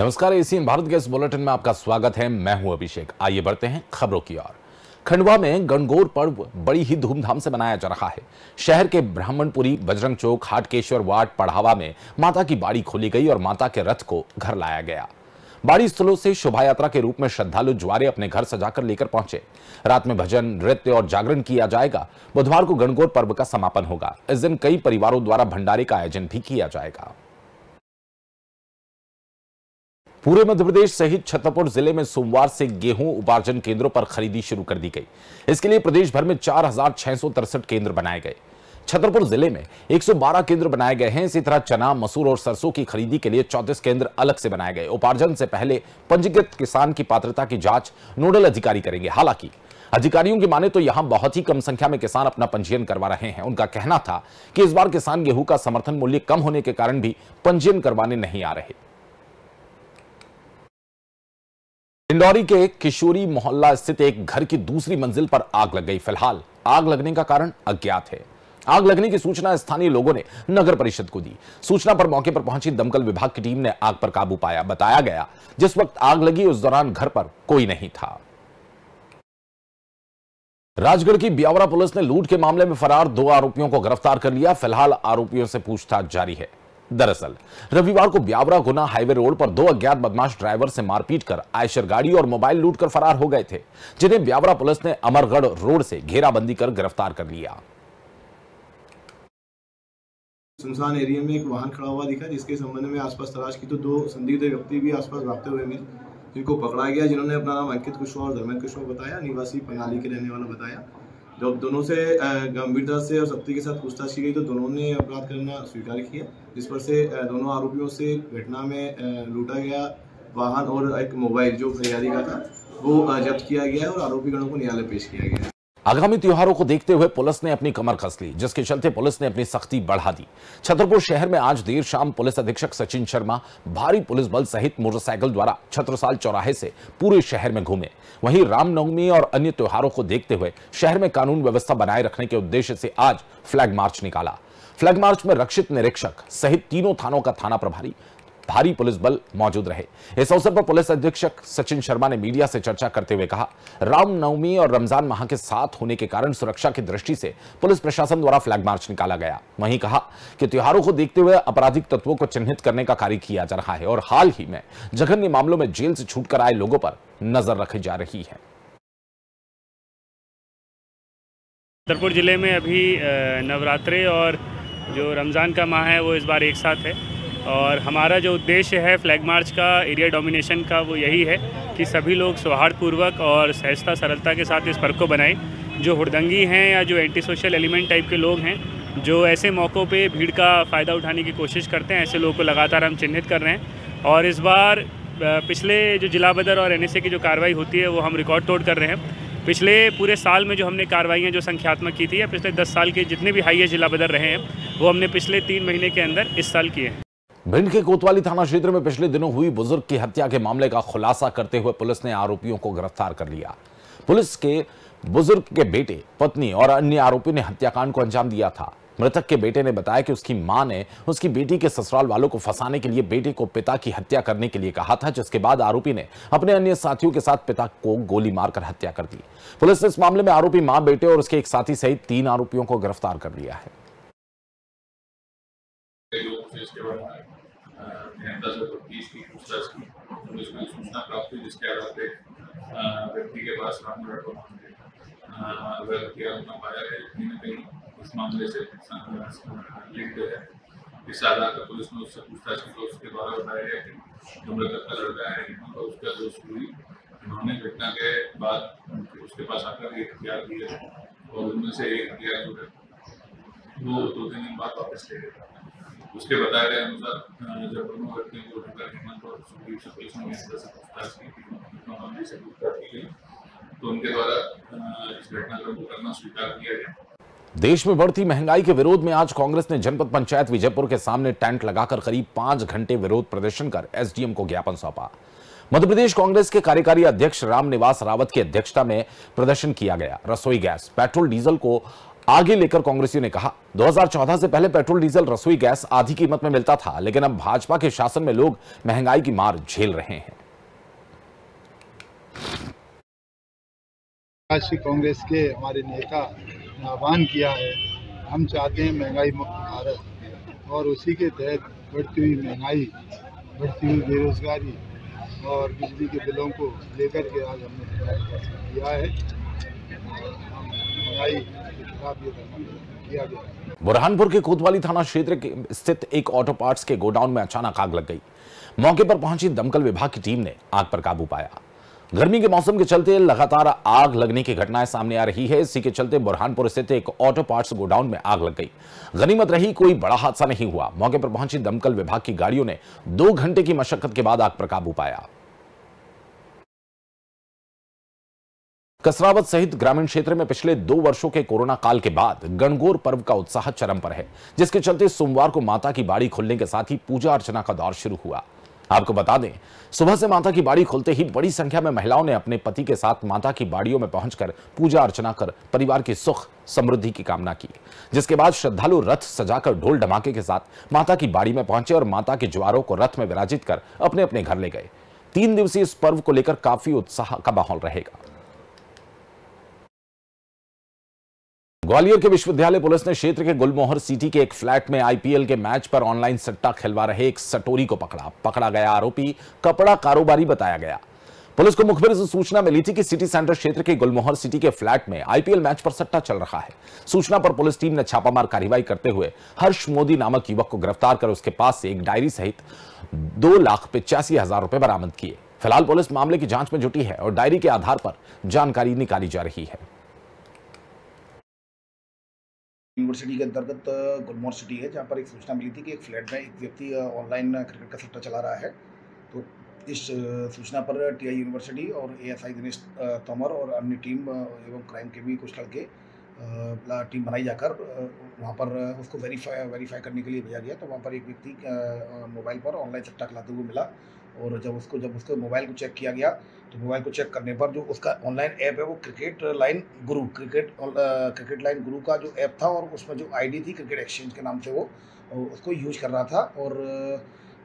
नमस्कार एसीएन भारत के बुलेटिन में आपका स्वागत है। मैं हूँ अभिषेक। आइए बढ़ते हैं खबरों की ओर। खंडवा में गणगौर पर्व बड़ी ही धूमधाम से मनाया जा रहा है। शहर के ब्राह्मणपुरी, बजरंग चौक, हाटकेश्वर वार्ड, पढ़ावा में माता की बाड़ी खोली गई और माता के रथ को घर लाया गया। बाड़ी स्थलों से शोभा यात्रा के रूप में श्रद्धालु ज्वारे अपने घर सजाकर लेकर पहुँचे। रात में भजन, नृत्य और जागरण किया जाएगा। बुधवार को गणगौर पर्व का समापन होगा। इस दिन कई परिवारों द्वारा भंडारे का आयोजन भी किया जाएगा। पूरे मध्य प्रदेश सहित छतरपुर ज़िले में सोमवार से गेहूँ उपार्जन केंद्रों पर खरीदी शुरू कर दी गई। इसके लिए प्रदेश भर में चार केंद्र बनाए गए। छतरपुर ज़िले में 112 केंद्र बनाए गए हैं। इसी तरह चना, मसूर और सरसों की खरीदी के लिए 34 केंद्र अलग से बनाए गए। उपार्जन से पहले पंजीकृत किसान की पात्रता की जाँच नोडल अधिकारी करेंगे। हालाँकि अधिकारियों की माने तो यहाँ बहुत ही कम संख्या में किसान अपना पंजीयन करवा रहे हैं। उनका कहना था कि इस बार किसान गेहूँ का समर्थन मूल्य कम होने के कारण भी पंजीयन करवाने नहीं आ रहे। इंदौरी के किशोरी मोहल्ला स्थित एक घर की दूसरी मंजिल पर आग लग गई। फ़िलहाल, आग लगने का कारण अज्ञात है। आग लगने की सूचना स्थानीय लोगों ने नगर परिषद को दी। सूचना पर मौके पर पहुँची दमकल विभाग की टीम ने आग पर काबू पाया। बताया गया, जिस वक्त आग लगी, उस दौरान घर पर कोई नहीं था। राजगढ़ की ब्यावरा पुलिस ने लूट के मामले में फरार दो आरोपियों को गिरफ़्तार कर लिया। फ़िलहाल आरोपियों से पूछताछ जारी है। दरअसल, रविवार को ब्यावरा गुना हाईवे रोड पर दो अज्ञात बदमाश ड्राइवर से मारपीट कर आयशर गाड़ी और मोबाइल लूट कर फरार हो गए थे, जिन्हें ब्यावरा पुलिस ने अमरगढ़ रोड से घेराबंदी कर गिरफ़्तार कर लिया। सुनसान एरिया में एक वाहन खड़ा हुआ दिखा, जिसके संबंध में आसपास तलाश की तो दो संदिग्ध व्यक्ति भी आसपास भागते हुए मिले, जिनको पकड़ा गया, जिन्होंने अपना नाम अंकित कुशवाहा और धर्मेंद्र कुशवाहा बताया, निवासी पनाली के रहने वाला बताया। जब दोनों से गंभीरता से और सख्ती के साथ पूछताछ की गई तो दोनों ने अपराध करना स्वीकार किया, जिस पर से दोनों आरोपियों से घटना में लूटा गया वाहन और एक मोबाइल जो फरियादी का था, वो जब्त किया गया और आरोपी गणों को न्यायालय पेश किया गया आगामी त्योहारों को देखते हुए पुलिस ने अपनी कमर कस ली, जिसके चलते पुलिस ने अपनी सख्ती बढ़ा दी। छतरपुर शहर में आज देर शाम पुलिस अधीक्षक सचिन शर्मा, भारी पुलिस बल सहित मोटरसाइकिल द्वारा छत्रसाल चौराहे से पूरे शहर में घूमे। वहीं रामनवमी और अन्य त्योहारों को देखते हुए शहर में कानून व्यवस्था बनाए रखने के उद्देश्य से आज फ्लैग मार्च निकाला। फ्लैग मार्च में रक्षित निरीक्षक सहित तीनों थानों का थाना प्रभारी भारी पुलिस बल मौजूद रहे। इस अवसर पर पुलिस अधीक्षक सचिन शर्मा ने मीडिया से चर्चा करते हुए कहा रामनवमी और रमज़ान माह के साथ होने के कारण सुरक्षा की दृष्टि से पुलिस प्रशासन द्वारा फ्लैग मार्च निकाला गया। वहीं कहा कि त्योहारों को देखते हुए आपराधिक तत्वों को चिन्हित करने का कार्य किया जा रहा है और हाल ही में जघन्य मामलों में जेल से छूटकर आए लोगों पर नज़र रखी जा रही है। छतरपुर ज़िले में अभी नवरात्रे और जो रमज़ान का माह है वो इस बार एक साथ है। और हमारा जो उद्देश्य है फ्लैग मार्च का एरिया डोमिनेशन का, वो यही है कि सभी लोग सौहार्दपूर्वक और सहजता, सरलता के साथ इस पर्व को बनाएँ। जो हुड़दंगी हैं या जो एंटी सोशल एलिमेंट टाइप के लोग हैं, जो ऐसे मौक़ों पे भीड़ का फ़ायदा उठाने की कोशिश करते हैं, ऐसे लोगों को लगातार हम चिन्हित कर रहे हैं। और इस बार पिछले जो जिला बदर और एनएसए की जो कार्रवाई होती है, वो हम रिकॉर्ड तोड़ कर रहे हैं। पिछले पूरे साल में जो हमने कार्रवाइयाँ जो संख्यात्मक की थी, या पिछले दस साल के जितने भी हाइएस्ट जिला बदर रहे हैं, वो हमने पिछले तीन महीने के अंदर इस साल किए हैं। भिंड के कोतवाली थाना क्षेत्र में पिछले दिनों हुई बुज़ुर्ग की हत्या के मामले का खुलासा करते हुए पुलिस ने आरोपियों को गिरफ़्तार कर लिया। पुलिस के बुज़ुर्ग के बेटे, पत्नी और अन्य आरोपियों ने हत्याकांड को अंजाम दिया था। मृतक के बेटे ने बताया कि उसकी माँ ने उसकी बेटी के ससुराल वालों को फंसाने के लिए बेटे को पिता की हत्या करने के लिए कहा था, जिसके बाद आरोपी ने अपने अन्य साथियों के साथ पिता को गोली मारकर हत्या कर दी। पुलिस ने इस मामले में आरोपी माँ, बेटे और उसके एक साथी सहित तीन आरोपियों को गिरफ़्तार कर लिया है। जनता से तफ्तीश की पूछताछ की। पुलिस को सूचना प्राप्त हुई, जिसके आधार पर व्यक्ति के पास रामगढ़ को अगर हथियार न पाया है कहीं ना कहीं इस मामले से लिंक है इस आधार पर पुलिस ने उससे पूछताछ की तो उसके द्वारा बताया गया कि का लड़का है तो उसका दोस्त हुई। उन्होंने घटना के बाद उसके पास आकर एक हथियार दिए और उनमें से एक हथियार जो है, वो दो तीन दिन बाद वापस ले गया उसके बताए गए अनुसार जब दोनों व्यक्तियों को उठाकर हेमंत और सुखदीप से पुलिस ने इस तरह से पूछताछ की से पूछताछ की गई तो उनके द्वारा इस घटनाक्रम को करना स्वीकार किया गया। देश में बढ़ती महँगाई के विरोध में आज कांग्रेस ने जनपद पंचायत विजयपुर के सामने टेंट लगाकर करीब पाँच घंटे विरोध प्रदर्शन कर एसडीएम को ज्ञापन सौंपा। मध्य प्रदेश कांग्रेस के कार्यकारी अध्यक्ष रामनिवास रावत की अध्यक्षता में प्रदर्शन किया गया। रसोई गैस, पेट्रोल, डीजल को आगे लेकर कांग्रेसियों ने कहा 2014 से पहले पेट्रोल, डीजल, रसोई गैस आधी कीमत में मिलता था, लेकिन अब भाजपा के शासन में लोग महँगाई की मार झेल रहे हैं। कांग्रेस के हमारे नेता ने आह्वान किया है, हम चाहते हैं महँगाई मुक्त भारत, और उसी के तहत बढ़ती हुई महँगाई, बढ़ती हुई बेरोजगारी और बिजली के बिलों को लेकर के आज हमने किया है। महँगाई बुरहानपुर के कोतवाली थाना क्षेत्र स्थित एक ऑटो पार्ट्स के गोडाउन में अचानक आग लग गई। मौके पर पहुँची दमकल विभाग की टीम ने आग पर काबू पाया। गर्मी के मौसम के चलते लगातार आग लगने की घटनाएँ सामने आ रही है। इसी के चलते बुरहानपुर स्थित एक ऑटो पार्ट्स गोडाउन में आग लग गई। गनीमत रही, कोई बड़ा हादसा नहीं हुआ। मौके पर पहुँची दमकल विभाग की गाड़ियों ने दो घंटे की मशक्कत के बाद आग पर काबू पाया। कसरावत सहित ग्रामीण क्षेत्र में पिछले दो वर्षों के कोरोना काल के बाद गणगौर पर्व का उत्साह चरम पर है, जिसके चलते सोमवार को माता की बाड़ी खुलने के साथ ही पूजा अर्चना का दौर शुरू हुआ। आपको बता दें, सुबह से माता की बाड़ी खुलते ही बड़ी संख्या में महिलाओं ने अपने पति के साथ माता की बाड़ियों में पहुंचकर पूजा अर्चना कर परिवार की सुख, समृद्धि की कामना की, जिसके बाद श्रद्धालु रथ सजाकर ढोल ढमाके के साथ माता की बाड़ी में पहुँचे और माता के ज्वारों को रथ में विराजित कर अपने अपने घर ले गए। तीन दिवसीय इस पर्व को लेकर काफ़ी उत्साह का माहौल रहेगा। ग्वालियर के विश्वविद्यालय पुलिस ने क्षेत्र के गुलमोहर सिटी के एक फ्लैट में आईपीएल के मैच पर ऑनलाइन सट्टा खिलवा रहे एक सटोरी को पकड़ा। पकड़ा गया आरोपी, कपड़ा कारोबारी बताया गया। पुलिस को मुखबिर से सूचना मिली थी कि सिटी सेंटर क्षेत्र के गुलमोहर सिटी के फ्लैट में आईपीएल मैच पर सट्टा चल रहा है। सूचना पर पुलिस टीम ने छापामार कार्रवाई करते हुए हर्ष मोदी नामक युवक को गिरफ़्तार कर उसके पास से एक डायरी सहित दो लाख पिचासी हज़ार रुपए बरामद किए। फ़िलहाल पुलिस मामले की जाँच में जुटी है और डायरी के आधार पर जानकारी निकाली जा रही है। यूनिवर्सिटी के अंतर्गत गुलमोहर सिटी है, जहाँ पर एक सूचना मिली थी कि एक फ्लैट में एक व्यक्ति ऑनलाइन क्रिकेट का सट्टा चला रहा है। तो इस सूचना पर टीआई यूनिवर्सिटी और एएसआई दिनेश तोमर और अन्य टीम एवं क्राइम के भी कुछ लड़के टीम बनाई जाकर वहाँ पर उसको वेरीफाई वेरीफाई करने के लिए भेजा गया। तो वहाँ पर एक व्यक्ति मोबाइल पर ऑनलाइन सट्टा खिलाते हुए मिला। और जब उसको, जब उसके मोबाइल को चेक किया गया तो मोबाइल को चेक करने पर जो उसका ऑनलाइन ऐप है, वो Cricket Line Guru Cricket Cricket Line Guru का जो ऐप था और उसमें जो आईडी थी क्रिकेट एक्सचेंज के नाम से वो उसको यूज़ कर रहा था और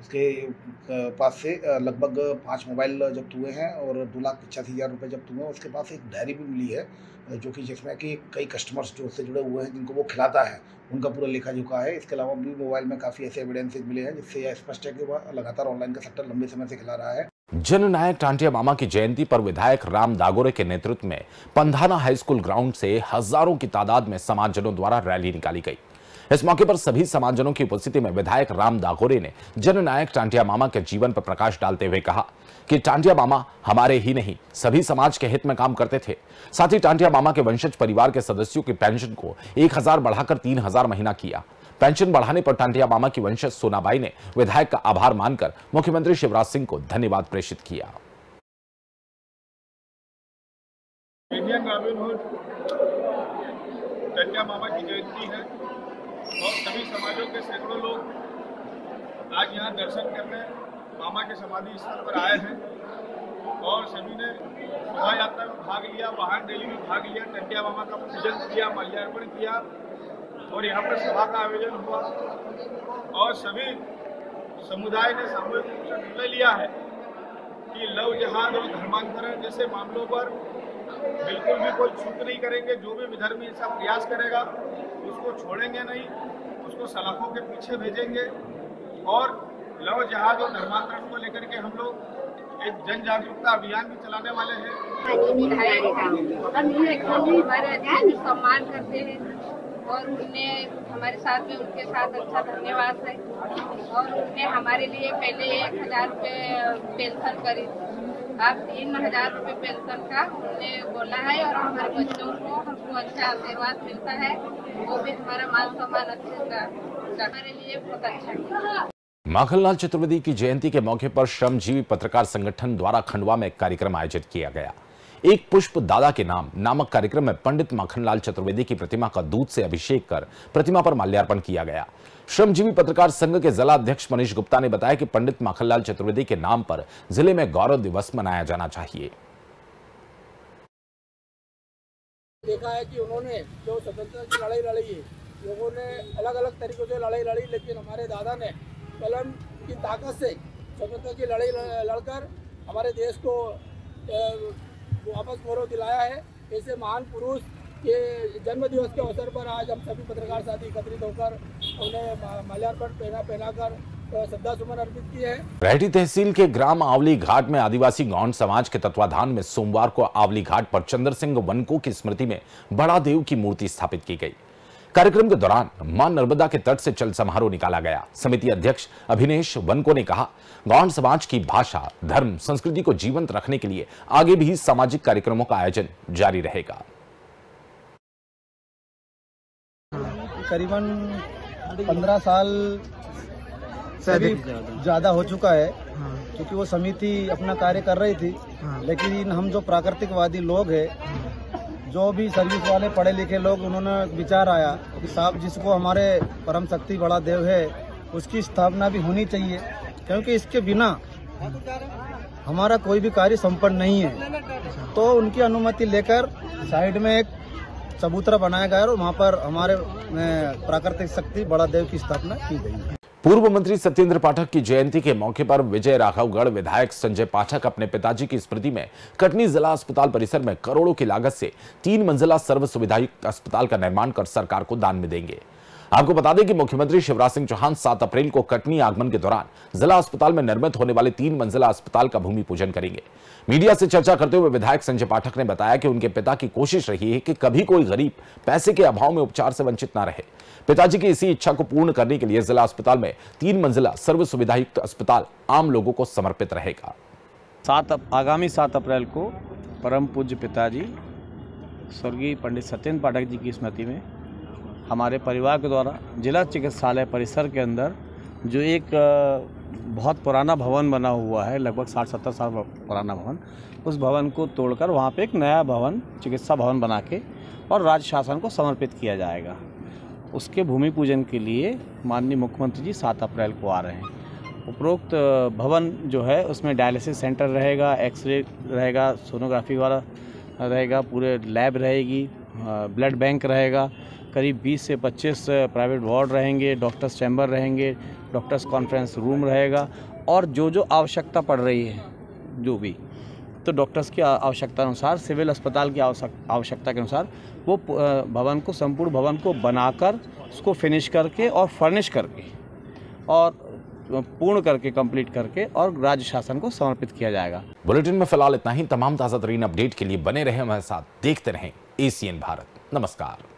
उसके पास से लगभग पाँच मोबाइल जब्त हुए हैं और दो लाख पचासी हज़ार रुपये जब्त हुए हैं। उसके पास एक डायरी भी मिली है जो कि जिसमें कि कई कस्टमर्स जो उससे जुड़े हुए हैं, जिनको वो खिलाता है, उनका पूरा लेखा जोखा है। इसके अलावा भी मोबाइल में काफ़ी ऐसे एविडेंसेज मिले हैं, जिससे यह स्पष्ट है कि वह लगातार ऑनलाइन का सेक्टर लंबे समय से खिला रहा है। जननायक टांटिया मामा की जयंती पर विधायक राम दागोरे के नेतृत्व में पंधाना हाई स्कूल ग्राउंड से हज़ारों की तादाद में समाजजनों द्वारा रैली निकाली गई। इस मौके पर सभी समाजजनों की उपस्थिति में विधायक राम दागोरे ने जननायक टांटिया मामा के जीवन पर प्रकाश डालते हुए कहा कि टांटिया मामा हमारे ही नहीं, सभी समाज के हित में काम करते थे। साथ ही टांटिया मामा के वंशज परिवार के सदस्यों की पेंशन को एक हज़ार बढ़ाकर तीन हज़ार महीना किया। पेंशन बढ़ाने पर टांटिया मामा की वंशज सोनाबाई ने विधायक का आभार मानकर मुख्यमंत्री शिवराज सिंह को धन्यवाद प्रेषित किया। इंडियन टंडिया मामा की जयंती है। और सभी समाजों के सैकड़ों लोग आज यहाँ दर्शन करने मामा के समाधि स्थल पर आए हैं और सभी ने शोभा यात्रा में भाग लिया, वाहन रैली में भाग लिया टंडिया मामा का पूजन किया, माल्यार्पण किया और यहाँ पर सभा का आयोजन हुआ। और सभी समुदाय ने सामूहिक रूप से निर्णय लिया है कि लव जहाद और धर्मांतरण जैसे मामलों पर बिल्कुल भी कोई छूट नहीं करेंगे, जो भी विधर्मी ऐसा प्रयास करेगा, उसको छोड़ेंगे नहीं, उसको सलाखों के पीछे भेजेंगे। और लव जहाज़ और धर्मांतरण को लेकर के हम लोग एक जन जागरूकता अभियान भी चलाने वाले हैं। सम्मान करते हैं और उनने हमारे साथ में, उनके साथ अच्छा धन्यवाद है। और उनने हमारे लिए पहले एक हज़ार रुपये पेंशन करी अब तीन हज़ार रुपये पेंशन का हमने बोला है और हमारे बच्चों को हमको अच्छा आशीर्वाद मिलता है। वो भी हमारा मान सम्मान अच्छे का हमारे लिए बहुत अच्छा है। माखनलाल चतुर्वेदी की जयंती के मौके पर श्रमजीवी पत्रकार संगठन द्वारा खंडवा में एक कार्यक्रम आयोजित किया गया। एक पुष्प दादा के नाम नामक कार्यक्रम में पंडित माखनलाल चतुर्वेदी की प्रतिमा का दूध से अभिषेक कर प्रतिमा पर माल्यार्पण किया गया। श्रमजीवी पत्रकार संघ के जिला अध्यक्ष मनीष गुप्ता ने बताया कि पंडित माखनलाल चतुर्वेदी के नाम पर ज़िले में गौरव दिवस मनाया जाना चाहिए। देखा है कि उन्होंने जो स्वतंत्रता की लड़ाई लड़ी है, लोगों ने अलग अलग तरीक़ों से लड़ाई लड़ी, लेकिन हमारे दादा ने कलम की ताकत से स्वतंत्रता की लड़ाई लड़कर हमारे देश को वापस गौरव दिलाया है। ऐसे महान पुरुष के जन्म दिवस के अवसर पर आज हम सभी पत्रकार साथी एकत्रित होकर उन्हें माल्यार्पण पहना, पहनाकर रहटी तहसील के ग्राम आवली घाट में आदिवासी गौंड समाज के तत्वाधान में सोमवार को आवली घाट पर चंद्र सिंह वनको की स्मृति में बड़ा देव की मूर्ति स्थापित की गई। कार्यक्रम के दौरान माँ नर्मदा के तट से चल समारोह निकाला गया। समिति अध्यक्ष अभिनेश वनको ने कहा गौंड समाज की भाषा धर्म संस्कृति को जीवंत रखने के लिए आगे भी सामाजिक कार्यक्रमों का आयोजन जारी रहेगा। करीबन पंद्रह साल से भी ज़्यादा हो चुका है क्योंकि वो समिति अपना कार्य कर रही थी लेकिन हम जो प्राकृतिकवादी लोग हैं। जो भी सर्विस वाले पढ़े लिखे लोग, उन्होंने विचार आया कि साहब, जिसको हमारे परम शक्ति बड़ा देव है, उसकी स्थापना भी होनी चाहिए, क्योंकि इसके बिना हमारा कोई भी कार्य संपन्न नहीं है। तो उनकी अनुमति लेकर साइड में एक चबूतरा बनाया गया और वहाँ पर हमारे प्राकृतिक शक्ति, बड़ा देव की स्थापना की गई। पूर्व मंत्री सत्येंद्र पाठक की जयंती के मौके पर विजय राघवगढ़ विधायक संजय पाठक अपने पिताजी की स्मृति में कटनी जिला अस्पताल परिसर में करोड़ों की लागत से तीन मंजिला सर्व सुविधायुक्त अस्पताल का निर्माण कर सरकार को दान में देंगे। आपको बता दें कि मुख्यमंत्री शिवराज सिंह चौहान 7 अप्रैल को कटनी आगमन के दौरान जिला अस्पताल में निर्मित होने वाले तीन मंजिला अस्पताल का भूमि पूजन करेंगे। मीडिया से चर्चा करते हुए विधायक संजय पाठक ने बताया कि उनके पिता की कोशिश रही है कि कभी कोई गरीब पैसे के अभाव में उपचार से वंचित न रहे। पिताजी की इसी इच्छा को पूर्ण करने के लिए जिला अस्पताल में तीन मंजिला सर्व सुविधायुक्त अस्पताल आम लोगों को समर्पित रहेगा। सात आगामी सात अप्रैल को परम पूज्य पिताजी, स्वर्गीय पंडित सत्येंद्र पाठक जी की स्मृति में हमारे परिवार के द्वारा जिला चिकित्सालय परिसर के अंदर जो एक बहुत पुराना भवन बना हुआ है, लगभग साठ सत्तर साल पुराना भवन, उस भवन को तोड़कर वहाँ पे एक नया भवन, चिकित्सा भवन बना के और राज्य शासन को समर्पित किया जाएगा। उसके भूमि पूजन के लिए माननीय मुख्यमंत्री जी सात अप्रैल को आ रहे हैं। उपरोक्त भवन जो है उसमें डायलिसिस सेंटर रहेगा, एक्सरे रहेगा, सोनोग्राफी वाला रहेगा, पूरे लैब रहेगी ब्लड बैंक रहेगा करीब 20 से 25 प्राइवेट वार्ड रहेंगे, डॉक्टर्स चैम्बर रहेंगे, डॉक्टर्स कॉन्फ्रेंस रूम रहेगा और जो जो आवश्यकता पड़ रही है, जो भी तो डॉक्टर्स की आवश्यकता अनुसार सिविल अस्पताल की आवश्यकता के अनुसार वो भवन को, संपूर्ण भवन को बनाकर, उसको फिनिश करके और फर्निश करके और पूर्ण करके, कंप्लीट करके और राज्य शासन को समर्पित किया जाएगा। बुलेटिन में फ़िलहाल इतना ही। तमाम ताज़ा तरीन अपडेट के लिए बने रहे हमारे साथ। देखते रहें एसीएन भारत। नमस्कार।